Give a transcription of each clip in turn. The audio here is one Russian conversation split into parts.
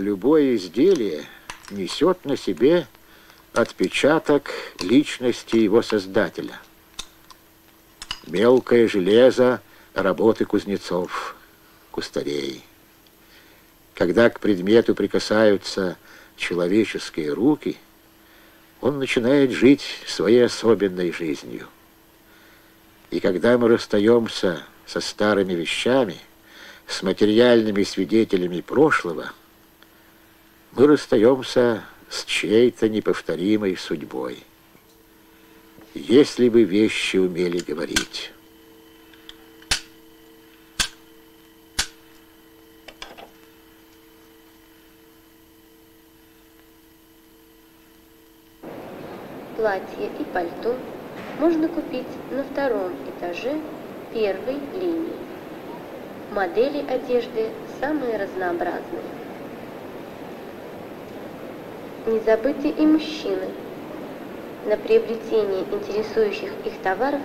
любое изделие несет на себе отпечаток личности его создателя. Мелкое железо работы кузнецов, кустарей. Когда к предмету прикасаются человеческие руки, он начинает жить своей особенной жизнью. И когда мы расстаемся со старыми вещами, с материальными свидетелями прошлого, мы расстаемся с чьей-то неповторимой судьбой. Если бы вещи умели говорить. Платье и пальто можно купить на втором этаже первой линии. Модели одежды самые разнообразные. Не забыты и мужчины. На приобретение интересующих их товаров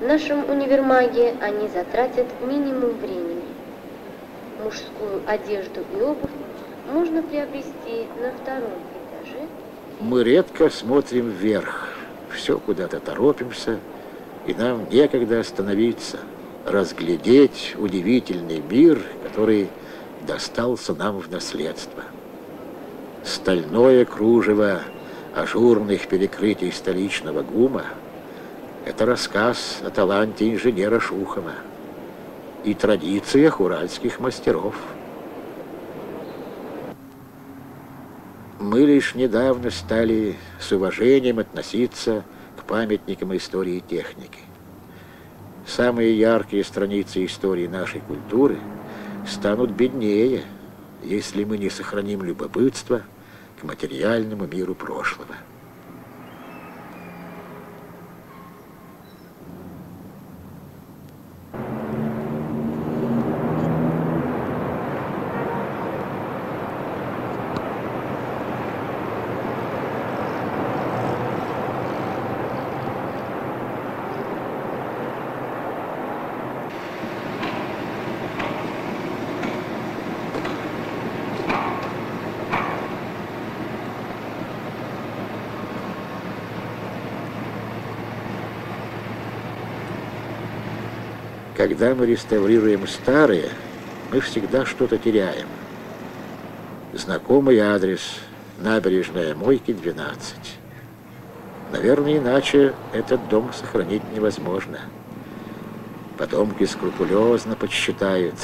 в нашем универмаге они затратят минимум времени. Мужскую одежду и обувь можно приобрести на втором этаже. Мы редко смотрим вверх, все куда-то торопимся, и нам некогда остановиться, разглядеть удивительный мир, который достался нам в наследство стальное кружево ажурных перекрытий столичного ГУМа – это рассказ о таланте инженера Шухова и традициях уральских мастеров. Мы лишь недавно стали с уважением относиться к памятникам истории и техники. Самые яркие страницы истории нашей культуры станут беднее, если мы не сохраним любопытство – к материальному миру прошлого. Когда мы реставрируем старые, мы всегда что-то теряем. Знакомый адрес, набережная Мойки, 12. Наверное, иначе этот дом сохранить невозможно. Потомки скрупулезно подсчитают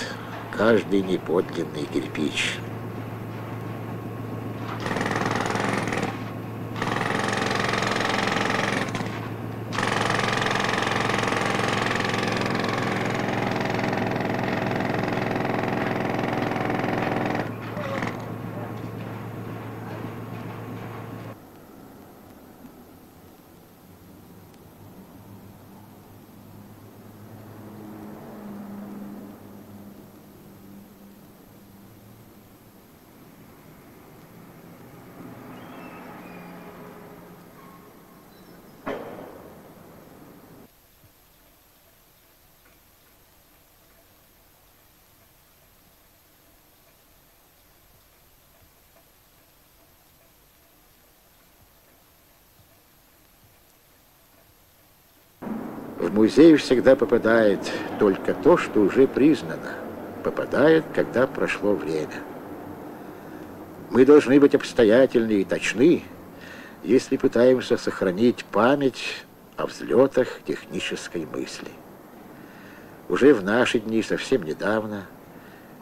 каждый неподлинный кирпич. В музей всегда попадает только то, что уже признано. Попадает, когда прошло время. Мы должны быть обстоятельны и точны, если пытаемся сохранить память о взлетах технической мысли. Уже в наши дни, совсем недавно,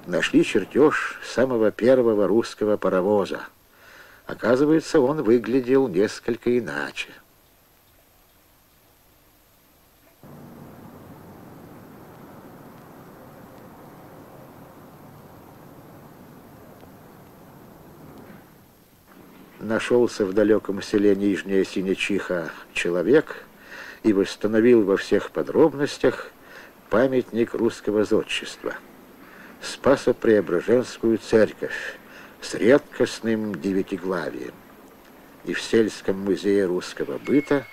нашли чертеж самого первого русского паровоза, Оказывается, он выглядел несколько иначе. Нашелся в далеком селе Нижняя Синечиха человек и восстановил во всех подробностях памятник русского зодчества, Спасо-Преображенскую церковь с редкостным девятиглавием. И в сельском музее русского быта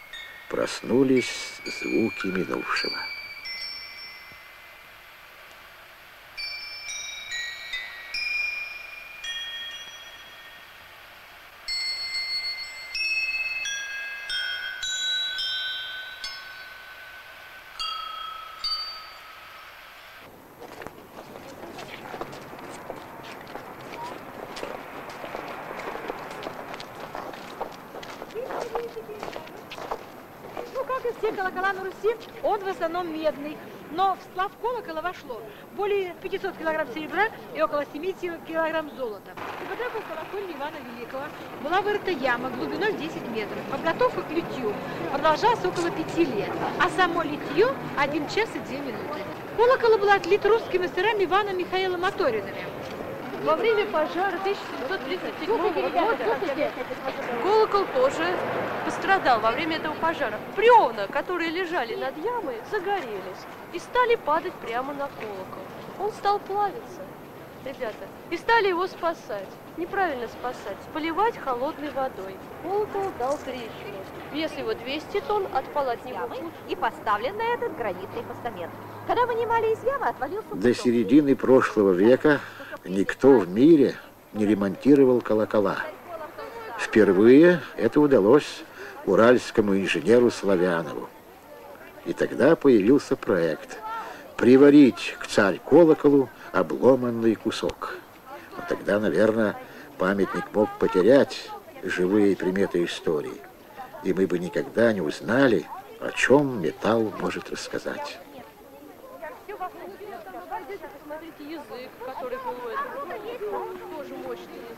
проснулись звуки минувшего. Основном медный. Но в сплав колокола вошло более 500 килограмм серебра и около 7 килограмм золота. Неподалеку колокольни Ивана Великого была вырыта яма глубиной 10 метров. Подготовка к литью продолжалась около 5 лет, а само литье 1 час и 2 минуты. Колокол был отлит русскими мастерами Ивана Михаила Моторинами. Во время пожара 1737 года колокол тоже пострадал во время этого пожара. Бревна, которые лежали над ямой, загорелись и стали падать прямо на колокол. Он стал плавиться, ребята, и стали его спасать. Неправильно спасать, поливать холодной водой. Колокол дал трещину. Вес его 200 тонн, отпал от него и поставлен на этот гранитный постамент. Когда вынимали из ямы, отвалился... До середины прошлого века никто в мире не ремонтировал колокола. Впервые это удалось уральскому инженеру Славянову. И тогда появился проект приварить к царь-колоколу обломанный кусок. Но тогда, наверное, памятник мог потерять живые приметы истории, и мы бы никогда не узнали, о чем металл может рассказать. Посмотрите язык, который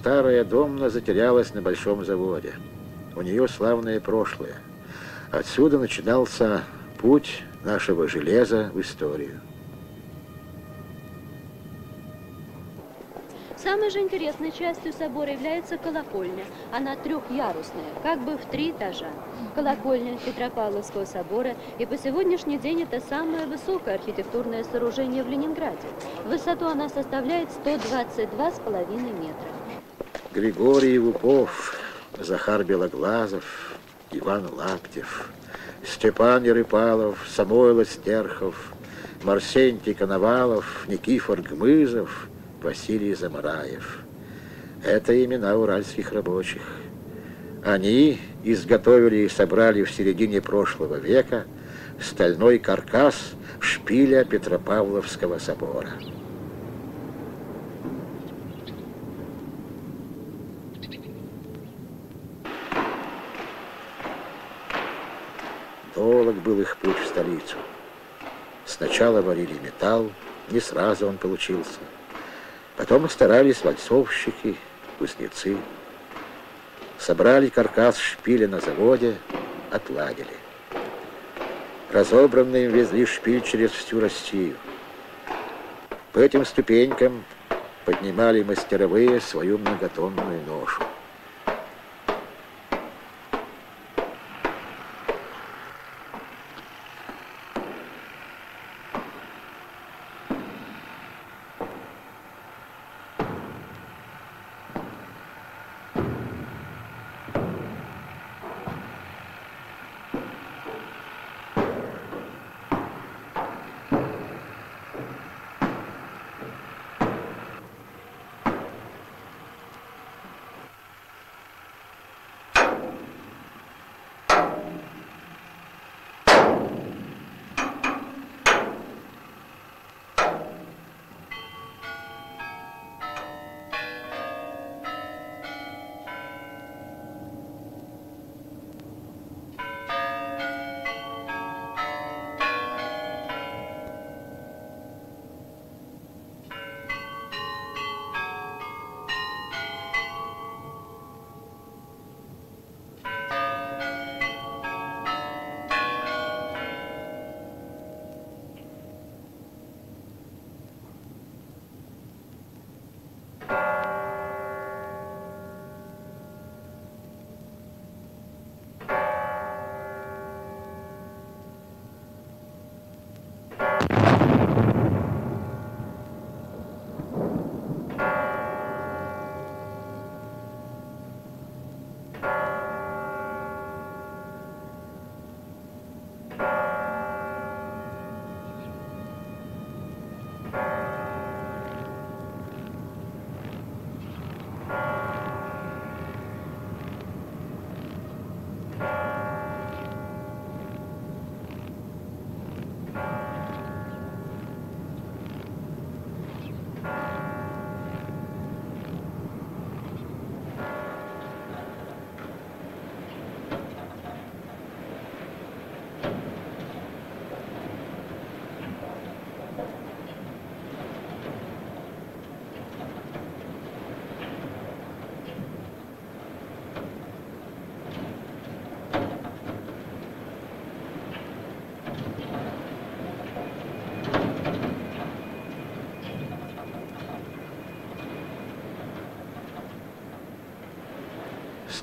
Старая Домна затерялась на большом заводе. У нее славное прошлое. Отсюда начинался путь нашего железа в историю. Самой же интересной частью собора является колокольня. Она трехярусная, как бы в три этажа. Колокольня Петропавловского собора и по сегодняшний день это самое высокое архитектурное сооружение в Ленинграде. Высоту она составляет 122,5 метра. Григорий Лупов, Захар Белоглазов, Иван Лаптев, Степан Ярыпалов, Самойло Стерхов, Марсентий Коновалов, Никифор Гмызов, Василий Замараев. Это имена уральских рабочих. Они изготовили и собрали в середине прошлого века стальной каркас шпиля Петропавловского собора. Был их путь в столицу. Сначала варили металл, не сразу он получился. Потом старались вальцовщики, кузнецы. Собрали каркас шпиля на заводе, отладили. Разобранные везли шпиль через всю Россию. По этим ступенькам поднимали мастеровые свою многотонную ношу.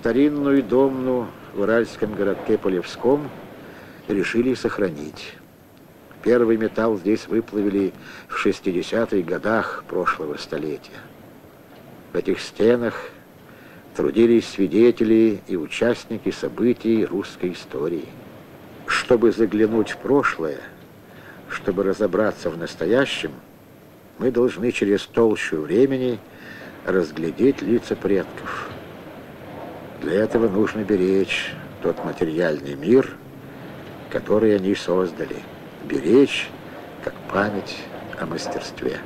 Старинную домну в уральском городке Полевском решили сохранить. Первый металл здесь выплавили в 60-х годах прошлого столетия. В этих стенах трудились свидетели и участники событий русской истории. Чтобы заглянуть в прошлое, чтобы разобраться в настоящем, мы должны через толщу времени разглядеть лица предков – для этого нужно беречь тот материальный мир, который они создали. Беречь как память о мастерстве.